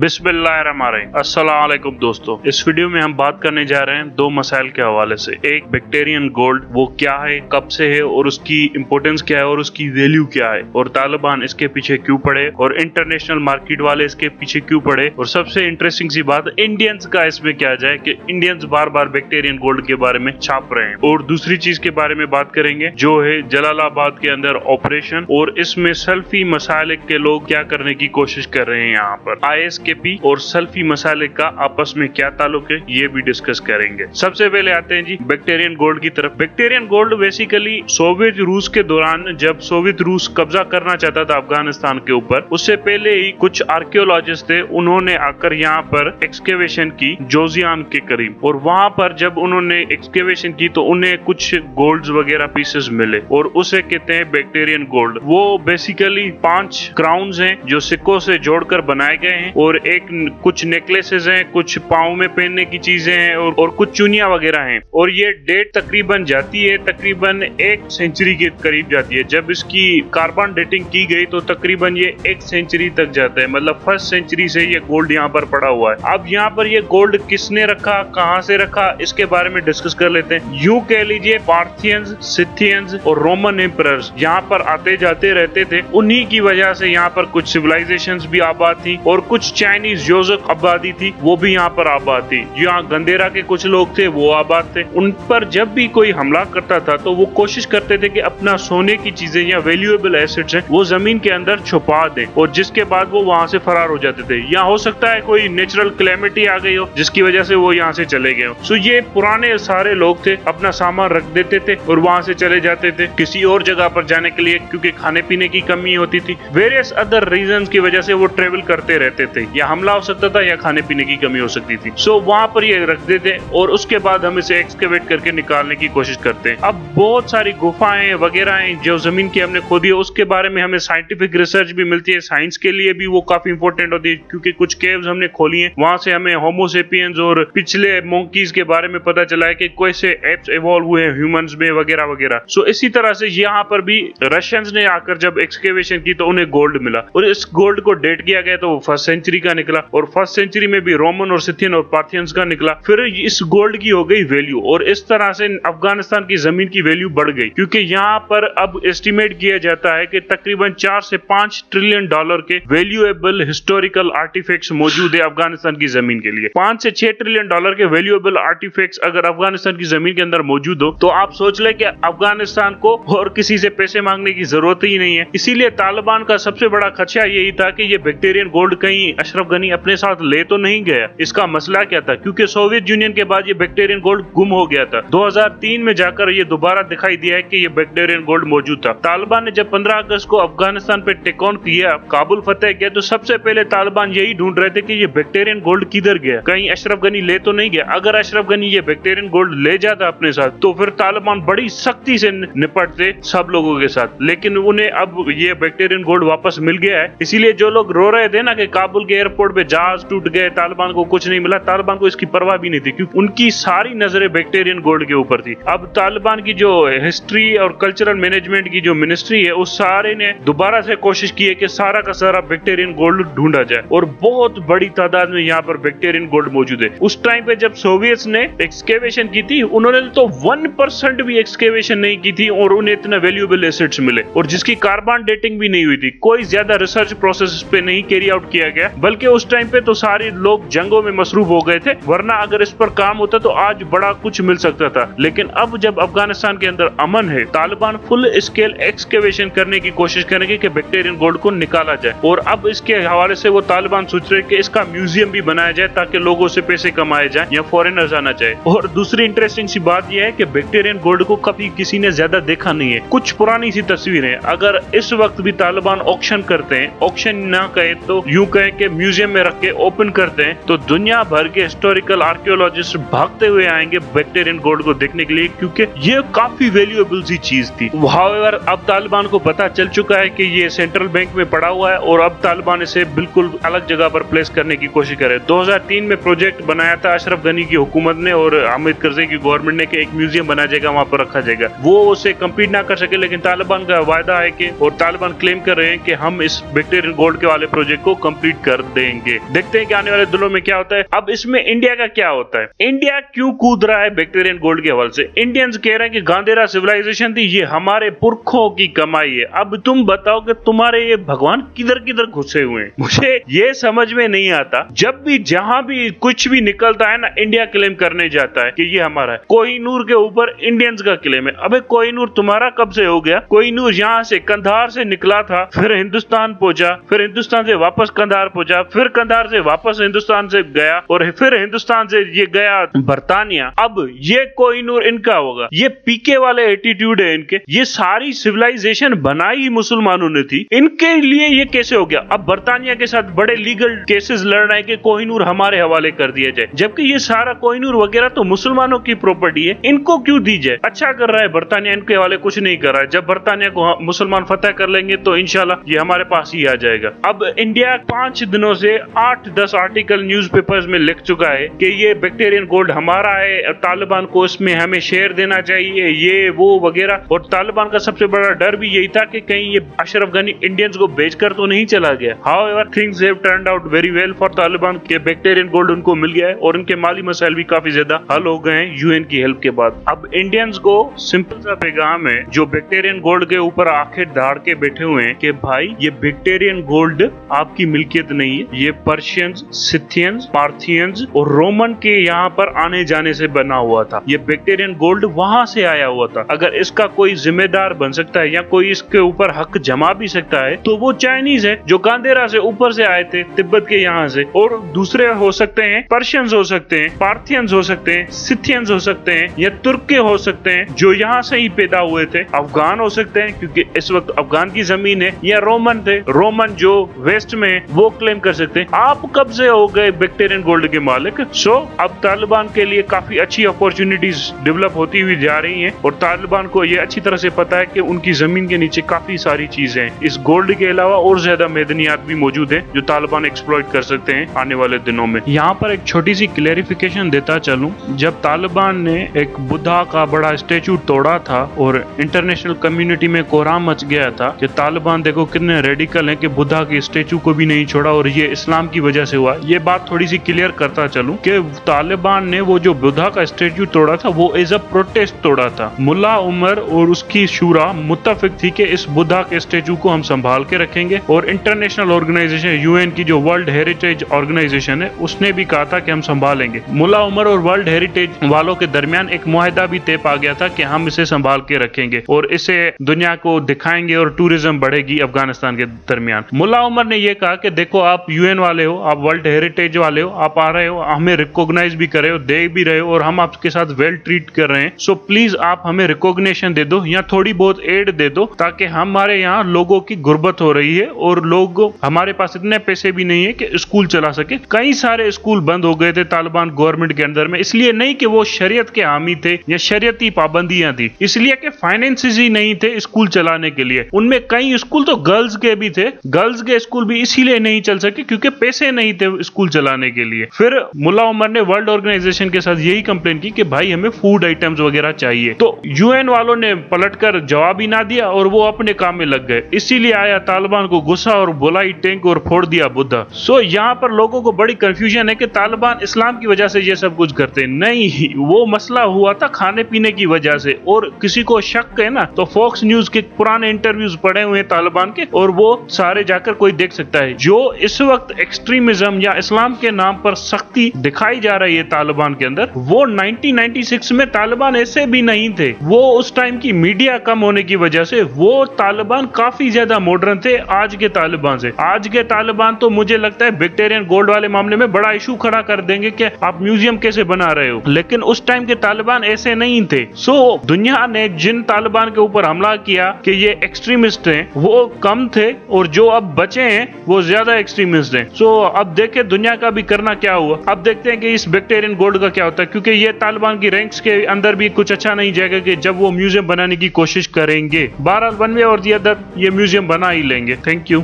बिस्मिल्लाहिर्रहमानिर्रहीम। दोस्तों। इस वीडियो में हम बात करने जा रहे हैं दो मसाइल के हवाले से। एक बैक्टेरियन गोल्ड, वो क्या है, कब से है, और उसकी इम्पोर्टेंस क्या है, और उसकी वैल्यू क्या है, और तालिबान इसके पीछे क्यों पड़े, और इंटरनेशनल मार्केट वाले इसके पीछे क्यों पड़े, और सबसे इंटरेस्टिंग सी बात इंडियंस का इसमें क्या जाए की इंडियंस बार बार बैक्टेरियन गोल्ड के बारे में छाप रहे हैं। और दूसरी चीज़ के बारे में बात करेंगे, जो है जलालाबाद के अंदर ऑपरेशन और इसमें सेल्फी मसाइल के लोग क्या करने की कोशिश कर रहे हैं यहाँ पर। आई के पी और सल्फी मसाले का आपस में क्या ताल्लुक है, ये भी डिस्कस करेंगे। सबसे पहले आते हैं जी बैक्टेरियन गोल्ड की तरफ़। बैक्टेरियन गोल्ड बेसिकली सोवियत रूस के दौरान जब सोवियत रूस कब्जा करना चाहता था अफ़गानिस्तान के ऊपर, उससे पहले ही कुछ आर्कियोलॉजिस्ट थे, उन्होंने आकर यहाँ पर एक्सकेवेशन की जोजियान के करीब। और वहाँ पर जब उन्होंने एक्सकेवेशन की तो उन्हें कुछ गोल्ड वगैरह पीसेस मिले। और उसे कहते हैं बैक्टेरियन गोल्ड वो बेसिकली पाँच क्राउन हैं, जो सिक्कों से जोड़कर बनाए गए हैं। और एक कुछ नेकलेसेस हैं कुछ पाँव में पहनने की चीज़ें हैं और, और कुछ चुनिया वगैरह हैं। और ये डेट तकरीबन जाती है तकरीबन एक सेंचुरी के करीब जाती है। जब इसकी कार्बन डेटिंग की गई तो तकरीबन ये एक सेंचुरी तक जाता है। मतलब फ़र्स्ट सेंचुरी से ये गोल्ड यहाँ पर पड़ा हुआ है। अब यहाँ पर ये गोल्ड किसने रखा कहाँ से रखा इसके बारे में डिस्कस कर लेते हैं। यू कह लीजिए पार्थियंस सिथियंस और रोमन एम्पर यहाँ पर आते जाते रहते थे। उन्हीं की वजह से यहाँ पर कुछ सिविलाइजेशन भी आबाद थी और कुछ चाइनीज़ योजक आबादी थी, वो भी यहाँ पर आबाद थी। यहाँ गंदेरा के कुछ लोग थे, वो आबाद थे। उन पर जब भी कोई हमला करता था तो वो कोशिश करते थे कि अपना सोने की चीज़ें या वैल्यूएबल एसेट्स हैं, वो ज़मीन के अंदर छुपा दे और जिसके बाद वो वहाँ से फरार हो जाते थे। या हो सकता है कोई नेचुरल क्लेमिटी आ गई हो, जिसकी वजह से वो यहाँ से चले गए हो। सो ये पुराने सारे लोग थे, अपना सामान रख देते थे और वहाँ से चले जाते थे, किसी और जगह पर जाने के लिए, क्योंकि खाने पीने की कमी होती थी। वेरियस अदर रीजन की वजह से वो ट्रेवल करते रहते थे। या हमला हो सकता था या खाने पीने की कमी हो सकती थी। सो so, वहाँ पर ये रख देते और उसके बाद हम इसे एक्सकेवेट करके निकालने की कोशिश करते। हैं अब बहुत सारी गुफाएँ वगैरह हैं जो ज़मीन की हमने खोदी है उसके बारे में हमें साइंटिफिक रिसर्च भी मिलती है। साइंस के लिए भी वो काफ़ी इंपॉर्टेंट होती है क्योंकि कुछ केव्स हमने खोली है। वहाँ से हमें होमोसेपियंस और पिछले मोंकीज के बारे में पता चला है कि कैसे एप्स इवॉल्व हुए हैं ह्यूमंस में वगैरह वगैरह। सो इसी तरह से यहाँ पर भी रशियंस ने आकर जब एक्सकेवेशन की तो उन्हें गोल्ड मिला। और इस गोल्ड को डेट किया गया तो फ़र्स्ट सेंचुरी का निकला और फ़र्स्ट सेंचुरी में भी रोमन और सिथियन और पार्थियंस का निकला। फिर इस गोल्ड की हो गई वैल्यू और इस तरह से अफ़गानिस्तान की ज़मीन की वैल्यू बढ़ गई। क्योंकि यहाँ पर अब एस्टिमेट किया जाता है कि तकरीबन चार से पाँच ट्रिलियन डॉलर के वैल्यूएबल हिस्टोरिकल आर्टिफैक्ट्स मौजूद है अफ़गानिस्तान की ज़मीन के लिए। पाँच से छह ट्रिलियन डॉलर के वैल्यूएबल आर्टिफैक्ट्स अगर अफ़गानिस्तान की ज़मीन के अंदर मौजूद हो तो आप सोच ले कि अफ़गानिस्तान को और किसी से पैसे मांगने की ज़रूरत ही नहीं है। इसीलिए तालिबान का सबसे बड़ा खदशा यही था कि ये बैक्टीरियन गोल्ड कहीं अशरफ गनी अपने साथ ले तो नहीं गया। इसका मसला क्या था? क्योंकि सोवियत यूनियन के बाद ये बैक्टेरियन गोल्ड गुम हो गया था। 2003 में जाकर ये दोबारा दिखाई दिया है कि ये बैक्टीरियन गोल्ड मौजूद था। तालिबान ने जब 15 अगस्त को अफ़गानिस्तान पे टेकॉन किया, काबुल फतेह किया तो सबसे पहले तालिबान यही ढूंढ रहे थे कि ये बैक्टीरियन गोल्ड किधर गया? कहीं अशरफ गनी ले तो नहीं गया। अगर अशरफ गनी ये बैक्टेरियन गोल्ड ले जाता अपने साथ तो फिर तालिबान बड़ी सख्ती से निपटते सब लोगों के साथ। लेकिन उन्हें अब ये बैक्टेरियन गोल्ड वापस मिल गया है। इसीलिए जो लोग रो रहे थे ना कि काबुल के एयरपोर्ट पे जहाज़ टूट गए, तालिबान को कुछ नहीं मिला, तालिबान को इसकी परवाह भी नहीं थी, क्योंकि उनकी सारी नज़रें बैक्टीरियन गोल्ड के ऊपर थी। अब तालिबान की जो हिस्ट्री और कल्चरल मैनेजमेंट की जो मिनिस्ट्री है, उस सारे ने दोबारा से कोशिश की है कि सारा का सारा बैक्टीरियन गोल्ड ढूंढा जाए। और बहुत बड़ी तादाद में यहाँ पर बैक्टेरियन गोल्ड मौजूद है। उस टाइम पे जब सोवियत ने एक्सकेवेशन की थी, उन्होंने तो वन परसेंट भी एक्सकेवेशन नहीं की थी और उन्हें इतना वैल्यूएबल एसेट्स मिले। और जिसकी कार्बन डेटिंग भी नहीं हुई थी, कोई ज़्यादा रिसर्च प्रोसेस पे नहीं कैरी आउट किया गया। बल्कि उस टाइम पे तो सारे लोग जंगों में मसरूफ हो गए थे, वरना अगर इस पर काम होता तो आज बड़ा कुछ मिल सकता था। लेकिन अब जब अफ़गानिस्तान के अंदर अमन है, तालिबान फुल स्केल एक्सकेवेशन करने की कोशिश करेंगे कि बैक्टीरियन गोल्ड को निकाला जाए। और अब इसके हवाले से वो तालिबान सोच रहे कि इसका म्यूज़ियम भी बनाया जाए ताकि लोगों से पैसे कमाए जाए या फॉरेनर्स आना चाहे। और दूसरी इंटरेस्टिंग सी बात यह है कि बैक्टीरियन गोल्ड को कभी किसी ने ज़्यादा देखा नहीं है। कुछ पुरानी सी तस्वीरें, अगर इस वक्त भी तालिबान ऑक्शन करते हैं ऑक्शन ना कहे तो यूँ कहे कि म्यूज़ियम में रख के ओपन करते हैं तो दुनिया भर के हिस्टोरिकल आर्कियोलॉजिस्ट भागते हुए आएँगे बैक्टीरियन गोल्ड को देखने के लिए, क्योंकि ये काफ़ी वैल्यूएबल सी चीज़ थी। हाउएवर अब तालिबान को पता चल चुका है कि ये सेंट्रल बैंक में पड़ा हुआ है, और अब तालिबान इसे बिल्कुल अलग जगह पर प्लेस करने की कोशिश करे 2003 में प्रोजेक्ट बनाया था अशरफ गनी की हुकूमत ने, और हामिद करजे की गवर्नमेंट ने एक म्यूज़ियम बनाया जाएगा, वहाँ पर रखा जाएगा। वो उसे कंप्लीट ना कर सके, लेकिन तालिबान का वायदा है कि, और तालिबान क्लेम कर रहे हैं कि हम इस बैक्टीरियन गोल्ड के वाले प्रोजेक्ट को कंप्लीट कर देंगे। देखते हैं कि आने वाले दिनों में क्या होता है। अब इसमें इंडिया का क्या होता है? इंडिया क्यों कूद रहा है बैक्टीरियन गोल्ड के हवाले से? इंडियंस कह रहे हैं कि गांधीरा सिविलाइजेशन थी, ये हमारे पुरखों की कमाई है। अब तुम बताओ कि तुम्हारे ये भगवान किधर किधर घुसे हुए हैं? मुझे ये समझ में नहीं आता। जब भी, जहाँ भी कुछ भी निकलता है ना, इंडिया क्लेम करने जाता है कि ये हमारा है। कोहिनूर के ऊपर इंडियंस का क्लेम है। अबे, कोहिनूर तुम्हारा कब से हो गया? कोहिनूर यहाँ से कंधार से निकला था, फिर हिंदुस्तान पहुँचा, फिर हिंदुस्तान से वापस कंधार पहुँचा फिर कंधार से वापस हिंदुस्तान से गया और फिर हिंदुस्तान से ये गया बर्तानिया। अब ये कोहिनूर इनका होगा। ये पीके वाले एटीट्यूड है इनके। ये सारी सिविलाइजेशन बनाई मुसलमानों ने थी। इनके लिए ये कैसे हो गया? अब बर्तानिया के साथ बड़े लीगल केसेस लड़ रहे हैं कि कोहिनूर हमारे हवाले कर दिया जाए। जबकि ये सारा कोहिनूर वगैरह तो मुसलमानों की प्रॉपर्टी है। इनको क्यों दी जाए? अच्छा कर रहा है बर्तानिया, इनके हवाले कुछ नहीं कर रहा है। जब बर्तानिया को मुसलमान फतेह कर लेंगे तो इनशाला ये हमारे पास ही आ जाएगा। अब इंडिया पाँच दिनों से आठ दस आर्टिकल न्यूज़पेपर्स में लिख चुका है कि ये बैक्टेरियन गोल्ड हमारा है तालिबान को इसमें हमें शेयर देना चाहिए, ये, वो वगैरह। और तालिबान का सबसे बड़ा डर भी यही था कि कहीं ये अशरफ गनी इंडियंस को बेचकर तो नहीं चला गया। However things out very well for Taliban के बैक्टेरियन गोल्ड उनको मिल गया है और उनके माली मसाइल भी काफ़ी ज़्यादा हल हो गए हैं यूएन की हेल्प के बाद। अब इंडियंस को सिंपल सा पैगाम है, जो बैक्टेरियन गोल्ड के ऊपर आखिर दाड़ के बैठे हुए हैं कि भाई, ये बैक्टीरियन गोल्ड आपकी मिल्कियत नहीं है ये पर्शियंस सिथियंस पार्थियंस और रोमन के यहाँ पर आने जाने से बना हुआ था। ये बैक्टीरियन गोल्ड वहाँ से आया हुआ था। अगर इसका कोई जिम्मेदार बन सकता है या कोई इसके ऊपर हक जमा भी सकता है तो वो चाइनीज़ है जो गांधेरा से ऊपर से आए थे, तिब्बत के यहाँ से। और दूसरे हो सकते हैं पर्शियंस हो सकते हैं पार्थियंस हो सकते हैं सिथियंस हो सकते हैं या तुर्क हो सकते हैं जो यहाँ से ही पैदा हुए थे। अफगान हो सकते हैं, क्योंकि इस वक्त अफगान की ज़मीन है या रोमन थे। रोमन जो वेस्ट में वो क्लेम कर सकते हैं। आप कब से हो गए बैक्टीरियन गोल्ड के मालिक? सो अब तालिबान के लिए काफ़ी अच्छी अपॉर्चुनिटीज़ डेवलप होती हुई जा रही हैं और तालिबान को ये अच्छी तरह से पता है कि उनकी ज़मीन के नीचे काफ़ी सारी चीज़ें हैं। इस गोल्ड के अलावा और ज़्यादा मैदनियात भी मौजूद है जो तालिबान एक्सप्लॉइट कर सकते हैं आने वाले दिनों में। यहाँ पर एक छोटी सी क्लेरिफिकेशन देता चलूँ। जब तालिबान ने एक बुद्धा का बड़ा स्टेचू तोड़ा था और इंटरनेशनल कम्युनिटी में कोहराम मच गया था कि तालिबान देखो कितने रेडिकल हैं कि बुद्धा के स्टेचू को भी नहीं छोड़ा और ये इस्लाम की वजह से हुआ। ये बात थोड़ी सी क्लियर करता चलूँ कि तालिबान ने वो जो बुद्धा का स्टेचू तोड़ा था, वो एज अ प्रोटेस्ट तोड़ा था। मुल्ला उमर और उसकी शूरा मुतफिक थी कि इस बुद्धा के स्टेचू को हम संभाल के रखेंगे और इंटरनेशनल ऑर्गेनाइजेशन यूएन की जो वर्ल्ड हेरिटेज ऑर्गेनाइजेशन है, उसने भी कहा था कि हम संभालेंगे। मुल्ला उमर और वर्ल्ड हेरिटेज वालों के दरमियान एक मुहिदा भी तय पा गया था कि हम इसे संभाल के रखेंगे और इसे दुनिया को दिखाएँगे और टूरिज़्म बढ़ेगी अफ़गानिस्तान के दरमियान। मुल्ला उमर ने यह कहा कि देखो, आप यूएन वाले हो, आप वर्ल्ड हेरिटेज वाले हो, आप आ रहे हो, हमें रिकॉग्नाइज भी कर हो दे भी रहे हो और हम आपके साथ वेल ट्रीट कर रहे हैं। सो प्लीज़ आप हमें रिकॉग्निशन दे दो या थोड़ी बहुत एड दे दो ताकि हमारे यहाँ लोगों की गुर्बत हो रही है और लोग हमारे पास इतने पैसे भी नहीं है कि स्कूल चला सके। कई सारे स्कूल बंद हो गए थे तालिबान गवर्नमेंट के अंदर में, इसलिए नहीं कि वो शरीयत के हामी थे या शरीयती पाबंदियाँ थी, इसलिए कि फाइनेंसेस ही नहीं थे स्कूल चलाने के लिए। उनमें कई स्कूल तो गर्ल्स के भी थे गर्ल्स के स्कूल भी इसीलिए नहीं चल सके क्योंकि पैसे नहीं थे स्कूल चलाने के लिए। फिर मुला उमर ने वर्ल्ड ऑर्गेनाइजेशन के साथ यही कंप्लेन की कि भाई, हमें फ़ूड आइटम्स वगैरह चाहिए। तो यूएन वालों ने पलटकर जवाब ही ना दिया और वो अपने काम में लग गए। इसीलिए आया तालिबान को गुस्सा और बुलाई टैंक और फोड़ दिया बुद्धा। सो यहाँ पर लोगों को बड़ी कंफ्यूजन है कि तालिबान इस्लाम की वजह से ये सब कुछ करते नहीं, वो मसला हुआ था खाने पीने की वजह से। और किसी को शक है ना तो फॉक्स न्यूज़ के पुराने इंटरव्यूज़ पड़े हुए तालिबान के और वो सारे जाकर कोई देख सकता है। जो इस वक्त एक्सट्रीमिज्म या इस्लाम के नाम पर सख्ती दिखाई जा रही है तालिबान के अंदर, वो 1996 में तालिबान ऐसे भी नहीं थे। वो उस टाइम की मीडिया कम होने की वजह से वो तालिबान काफ़ी ज़्यादा मॉडर्न थे आज के तालिबान से। आज के तालिबान तो मुझे लगता है विक्टोरियन गोल्ड वाले मामले में बड़ा इशू खड़ा कर देंगे कि आप म्यूज़ियम कैसे बना रहे हो। लेकिन उस टाइम के तालिबान ऐसे नहीं थे। सो दुनिया ने जिन तालिबान के ऊपर हमला किया कि ये एक्सट्रीमिस्ट हैं, वो कम थे और जो अब बचे हैं, वो ज़्यादा एक्सट्रीमिस्ट दें सो अब देखे दुनिया का भी करना क्या हुआ। अब देखते हैं कि इस बैक्टेरियन गोल्ड का क्या होता है, क्योंकि ये तालिबान की रैंक्स के अंदर भी कुछ अच्छा नहीं जाएगा कि जब वो म्यूज़ियम बनाने की कोशिश करेंगे। बहरहाल वन वे और दी अदर ये म्यूज़ियम बना ही लेंगे। Thank you